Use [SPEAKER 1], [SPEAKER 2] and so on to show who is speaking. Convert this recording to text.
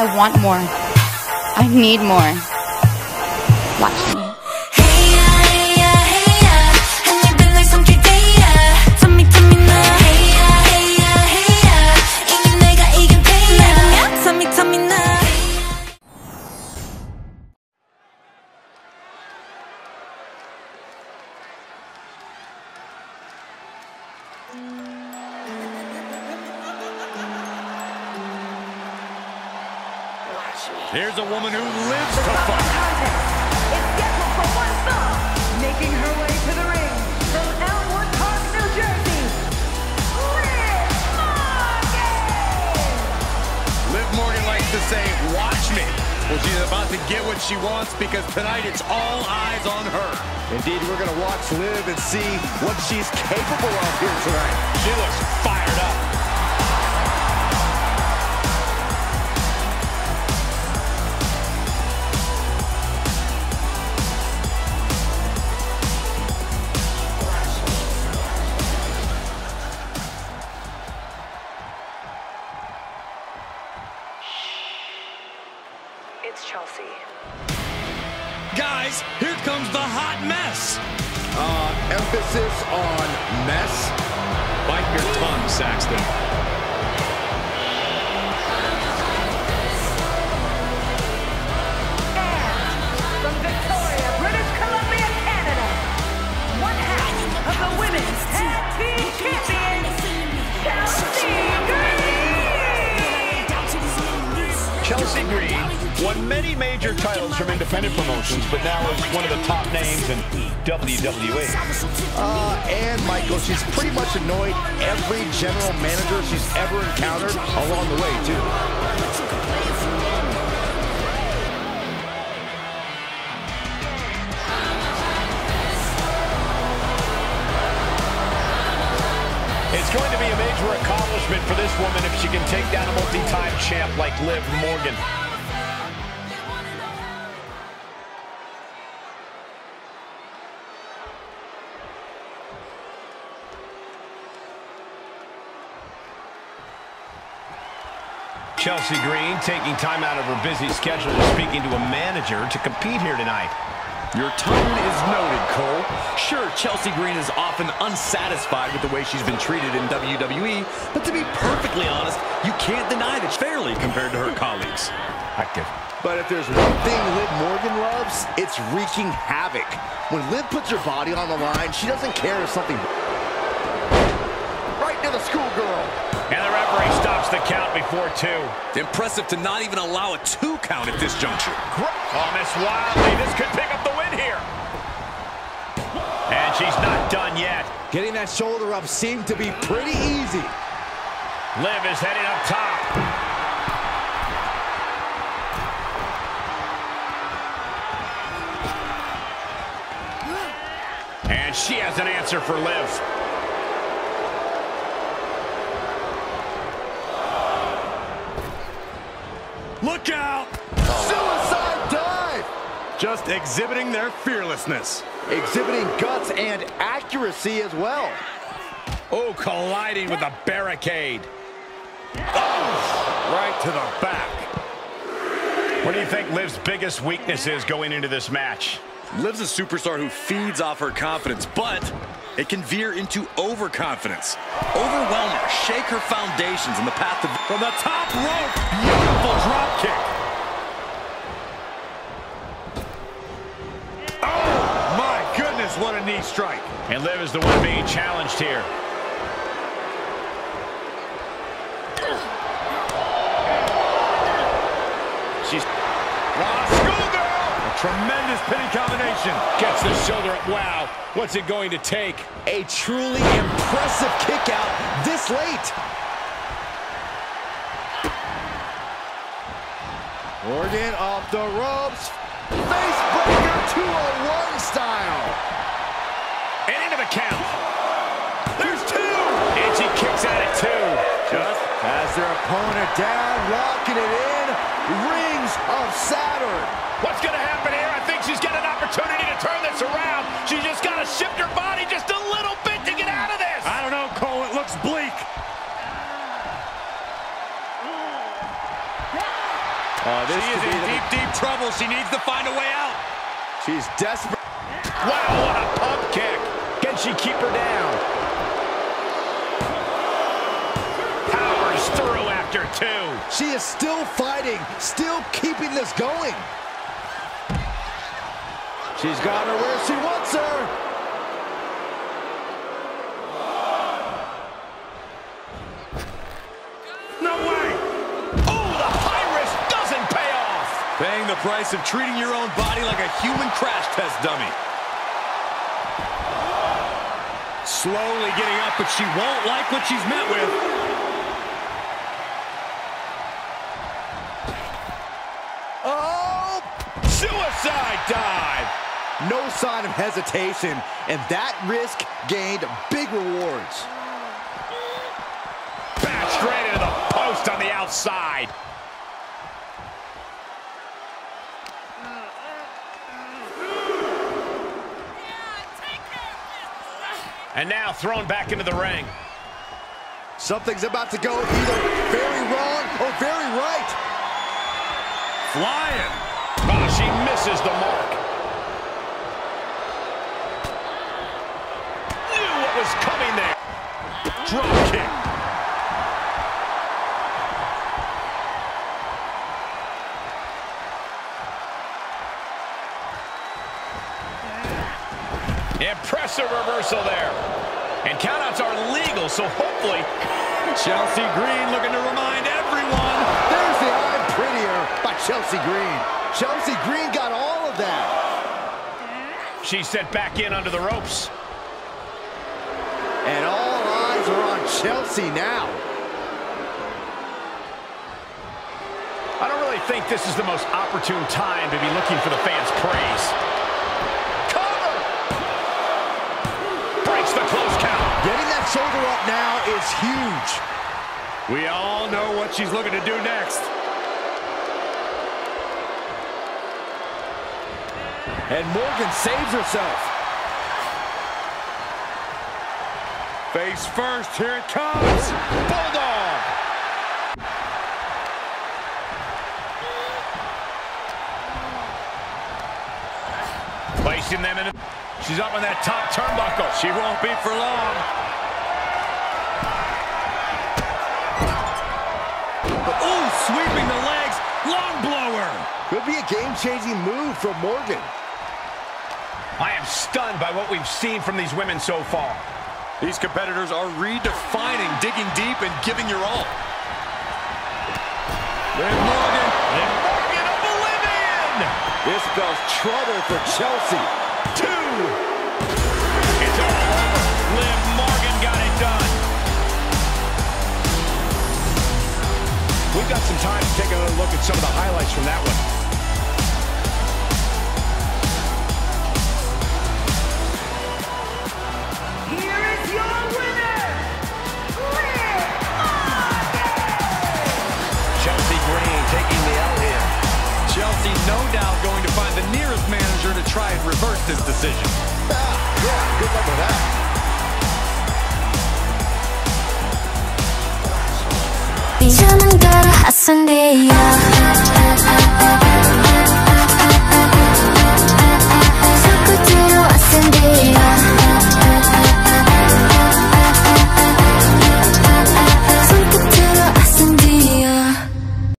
[SPEAKER 1] I want more. I need more. Watch me.
[SPEAKER 2] Here's a woman who lives to fight.
[SPEAKER 3] It's scheduled for one fall. Making her way to the ring from Elmwood Park, New Jersey, Liv Morgan!
[SPEAKER 2] Liv Morgan likes to say, watch me. Well, she's about to get what she wants because tonight it's all eyes on her.
[SPEAKER 4] Indeed, we're going to watch Liv and see what she's capable of here tonight.
[SPEAKER 2] She looks fired up. Guys, here comes the hot mess.
[SPEAKER 4] Uh, emphasis on mess.
[SPEAKER 2] Bite your tongue, Saxton.
[SPEAKER 3] And from Victoria, British Columbia, Canada, one half of the Women's Tag Team Champions, Chelsea Green!
[SPEAKER 5] Chelsea Green won many major titles from independent promotions, but now is one of the top names in WWE.
[SPEAKER 4] Uh, and Michael, she's pretty much annoyed every general manager she's ever encountered along the way, too.
[SPEAKER 5] It's going to be a major accomplishment for this woman if she can take down a multi-time champ like Liv Morgan. Chelsea Green taking time out of her busy schedule and speaking to a manager to compete here tonight.
[SPEAKER 6] Your tone is noted, Cole. Sure, Chelsea Green is often unsatisfied with the way she's been treated in WWE, but to be perfectly honest, you can't deny that she's fairly compared to her colleagues.
[SPEAKER 5] Active.
[SPEAKER 4] But if there's one thing Liv Morgan loves, it's wreaking havoc. When Liv puts her body on the line, she doesn't care if something... Right to schoolgirl.
[SPEAKER 5] And the referee stops the count before two.
[SPEAKER 6] Impressive to not even allow a two count at this juncture.
[SPEAKER 5] Oh, Miss Wiley, this could pick up the win here. And she's not done yet.
[SPEAKER 4] Getting that shoulder up seemed to be pretty easy.
[SPEAKER 5] Liv is heading up top. And she has an answer for Liv. Look out!
[SPEAKER 4] Suicide dive!
[SPEAKER 2] Just exhibiting their fearlessness.
[SPEAKER 4] Exhibiting guts and accuracy as well.
[SPEAKER 5] Oh, colliding with a barricade. Oh, right to the back. What do you think Liv's biggest weakness is going into this match?
[SPEAKER 6] Liv's a superstar who feeds off her confidence, but it can veer into overconfidence. Overwhelm her, shake her foundations in the path to...
[SPEAKER 5] From the top rope, beautiful drop kick. Oh, my goodness, what a knee strike. And Liv is the one being challenged here. She's... A tremendous pinning combination. Gets the shoulder up. Wow, what's it going to take?
[SPEAKER 4] A truly impressive kick out this late. Morgan off the ropes. Face breaker 201 style.
[SPEAKER 5] And into the count. There's two. And she kicks out at two. Just
[SPEAKER 4] Has their opponent down, locking it in. Rings of Saturn.
[SPEAKER 2] Trouble. She needs to find a way out.
[SPEAKER 4] She's desperate.
[SPEAKER 5] Wow, what a pump kick. Can she keep her down? Powers through after two.
[SPEAKER 4] She is still fighting, still keeping this going. She's got her where she wants
[SPEAKER 6] price of treating your own body like a human crash test dummy. Slowly getting up, but she won't like what she's met with.
[SPEAKER 4] Oh!
[SPEAKER 5] Suicide dive.
[SPEAKER 4] No sign of hesitation, and that risk gained big rewards.
[SPEAKER 5] Bashed right into the post on the outside. And now thrown back into the ring.
[SPEAKER 4] Something's about to go either very wrong or very right.
[SPEAKER 6] Flying.
[SPEAKER 5] Oh, she misses the mark. Knew what was coming there. Drop kick. Impressive reversal there. And countouts are legal, so hopefully
[SPEAKER 6] Chelsea Green looking to remind everyone.
[SPEAKER 4] There's the I'm prettier by Chelsea Green. Chelsea Green got all of that.
[SPEAKER 5] she's sent back in under the ropes.
[SPEAKER 4] And all eyes are on Chelsea now.
[SPEAKER 5] I don't really think this is the most opportune time to be looking for the fans' praise. The close count.
[SPEAKER 4] Getting that shoulder up now is huge.
[SPEAKER 6] We all know what she's looking to do next.
[SPEAKER 4] And Morgan saves herself.
[SPEAKER 6] Face first, here it comes.
[SPEAKER 5] Bulldog! Placing them in. She's up on that top turnbuckle.
[SPEAKER 6] She won't be for long. Oh, sweeping the legs. Long blower.
[SPEAKER 4] Could be a game-changing move from Morgan.
[SPEAKER 5] I am stunned by what we've seen from these women so far.
[SPEAKER 6] These competitors are redefining digging deep and giving your all. Liv Morgan.
[SPEAKER 5] And Morgan Oblivion!
[SPEAKER 4] This spells trouble for Chelsea.
[SPEAKER 5] Two! Time to look at some of the highlights from that one.
[SPEAKER 3] Here is your winner, Liv Morgan!
[SPEAKER 5] Chelsea Green taking the L here.
[SPEAKER 6] Chelsea no doubt going to find the nearest manager to try and reverse this decision.
[SPEAKER 4] Ah, yeah, good luck with that.
[SPEAKER 7] A Sunday.